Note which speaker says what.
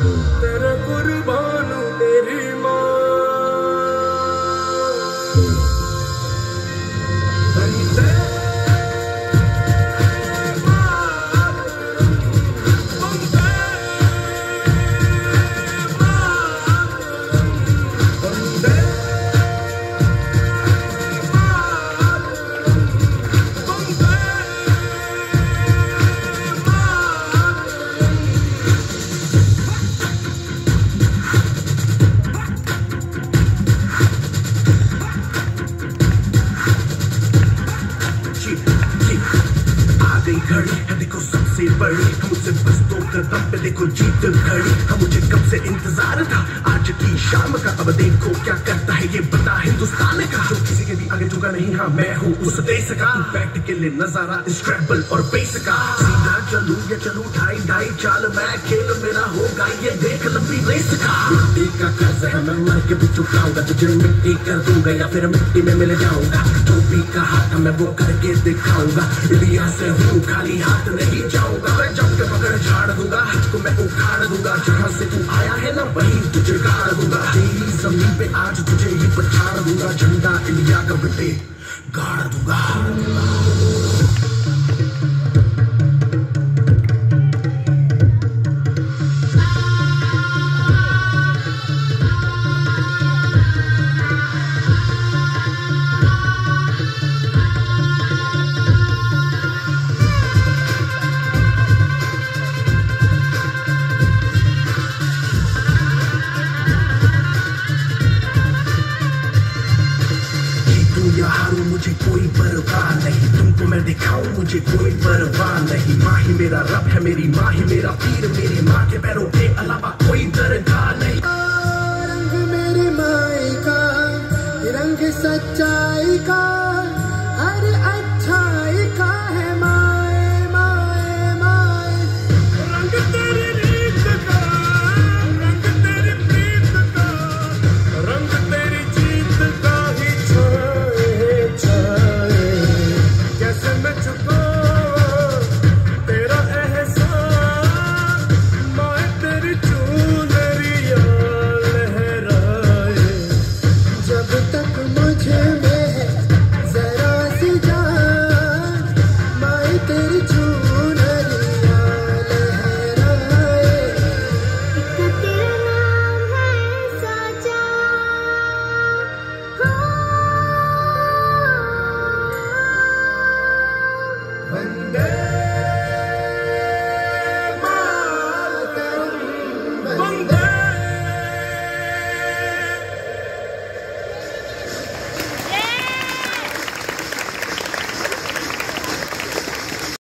Speaker 1: तेरे कुर्बान तेरी माँ। देखो जीत खड़ी हम मुझे कब से इंतज़ार था आज की शाम का अब देखो क्या करता है ये बता हिंदुस्तान का जो किसी के भी आगे झुका नहीं हाँ मैं हूँ उस देश का बैठ के लिए नज़ारा स्क्रैबल और बेस का चलू, ये चलू, ढाई ढाई चाल मैं खेल, मेरा होगा ये देख लंबी रेस का। मिट्टी का कर्ज है, मैं मर के भी चुकाऊँगा तुझे मिट्टी कर दूँगा या फिर मिट्टी में मिल जाऊँगा। जो भी कहा था मैं वो करके दिखाऊँगा, इंडिया से हूँ, खाली हाथ नहीं जाऊँगा। मैं जब के पकड़ झाड़ दूँगा को मैं उखाड़ दूँगा, जहाँ से तू आया है ना, वही तुझे गाड़ दूँगा। तेरी ज़मीन पे आज तुझे ही पछाड़ दूँगा, झंडा इंडिया का बेटे गाड़ दूँगा। मुझे कोई परवाह नहीं। तुमको मैं दिखाऊँ, मुझे कोई परवाह नहीं। माही मेरा रब है मेरी माही, मेरा पीर मेरी माँ के पैरों के अलावा कोई दरगाह